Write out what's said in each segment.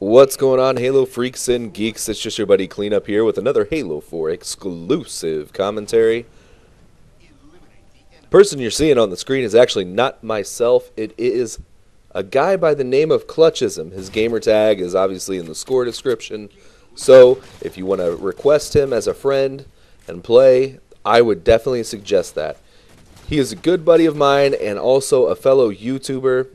What's going on, Halo freaks and geeks? It's just your buddy Kleenup here with another Halo 4 exclusive commentary. The person you're seeing on the screen is actually not myself. It is a guy by the name of Clutchism. His gamer tag is obviously in the score description. So, if you want to request him as a friend and play, I would definitely suggest that. He is a good buddy of mine and also a fellow YouTuber.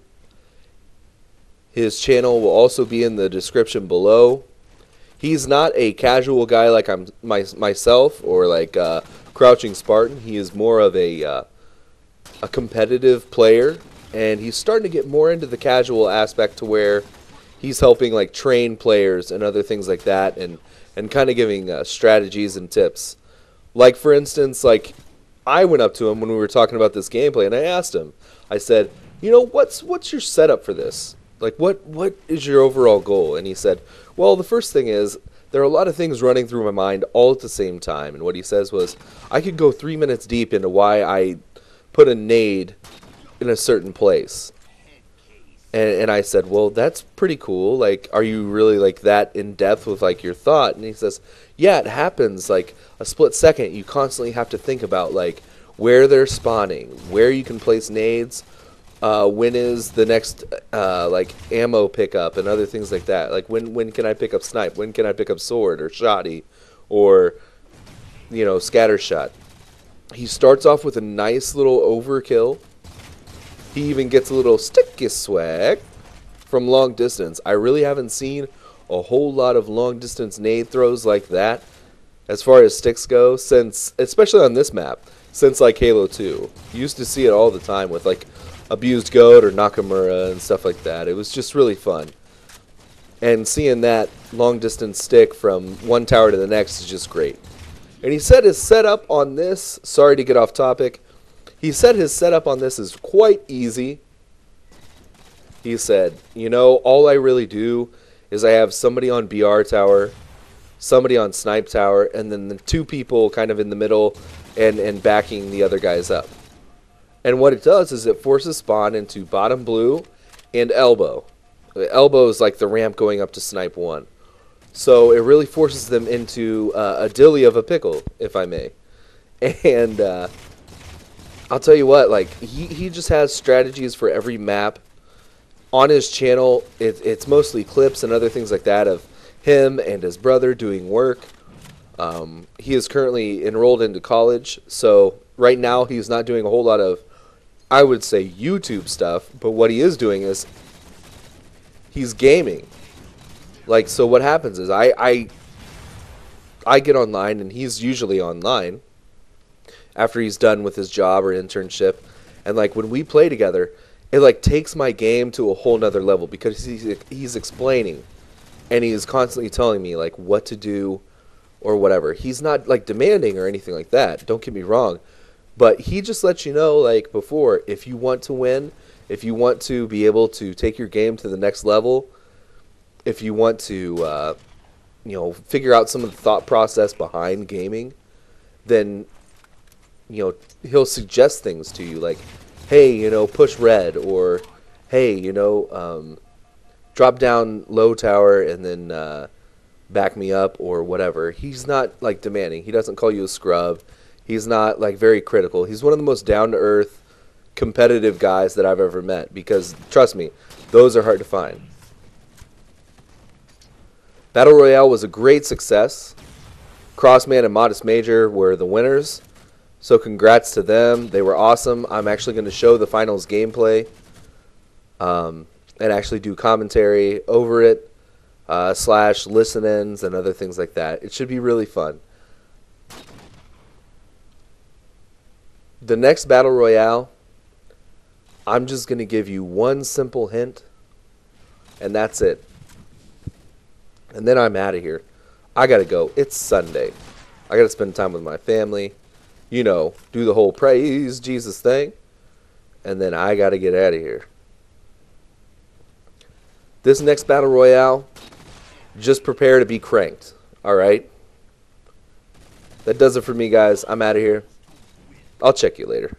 His channel will also be in the description below. He's not a casual guy like I'm my, myself or like uh, Crouching Spartan. He is more of a uh, a competitive player, and he's starting to get more into the casual aspect to where he's helping like train players and other things like that, and and kind of giving uh, strategies and tips. Like for instance, like I went up to him when we were talking about this gameplay, and I asked him. I said, "You know, what's what's your setup for this? Like, what what is your overall goal?" And he said, "Well, the first thing is." There are a lot of things running through my mind all at the same time, and what he says was, I could go three minutes deep into why I put a nade in a certain place. And, and I said, well, that's pretty cool. Like, are you really like that in depth with like your thought? And he says, yeah, it happens like a split second. You constantly have to think about like where they're spawning, where you can place nades, uh, when is the next uh, like ammo pickup and other things like that. Like when when can I pick up snipe? When can I pick up sword or shoddy, or you know scatter shot? He starts off with a nice little overkill. He even gets a little sticky swag from long distance. I really haven't seen a whole lot of long distance nade throws like that as far as sticks go since especially on this map since like Halo 2. You used to see it all the time with like Abused Goat or Nakamura and stuff like that. It was just really fun. And seeing that long distance stick from one tower to the next is just great. And he said his setup on this, sorry to get off topic, he said his setup on this is quite easy. He said, you know, all I really do is I have somebody on BR tower, somebody on snipe tower, and then the two people kind of in the middle and, and backing the other guys up. And what it does is it forces spawn into bottom blue and elbow. The elbow is like the ramp going up to snipe one. So it really forces them into uh, a dilly of a pickle, if I may. And uh, I'll tell you what, like he, he just has strategies for every map. On his channel, it, it's mostly clips and other things like that of him and his brother doing work. Um, he is currently enrolled into college, so right now he's not doing a whole lot of, I would say, YouTube stuff. But what he is doing is he's gaming like, so what happens is I, I, I get online, and he's usually online after he's done with his job or internship. And like when we play together, it like takes my game to a whole nother level because he's he's explaining, and he's constantly telling me like what to do, or whatever. He's not like demanding or anything like that. Don't get me wrong, but he just lets you know like before if you want to win, if you want to be able to take your game to the next level if you want to, uh, you know, figure out some of the thought process behind gaming, then, you know, he'll suggest things to you like, hey, you know, push red, or hey, you know, um, drop down low tower and then uh, back me up or whatever. He's not like demanding. He doesn't call you a scrub. He's not like very critical. He's one of the most down to earth, competitive guys that I've ever met because trust me, those are hard to find. Battle Royale was a great success. Crossman and Modest Major were the winners. So congrats to them. They were awesome. I'm actually going to show the finals gameplay um, and actually do commentary over it, uh, slash listen-ins and other things like that. It should be really fun. The next Battle Royale, I'm just going to give you one simple hint, and that's it and then I'm out of here. I gotta go. It's Sunday. I gotta spend time with my family. You know, do the whole praise Jesus thing. And then I gotta get out of here. This next battle royale, just prepare to be cranked. Alright? That does it for me, guys. I'm out of here. I'll check you later.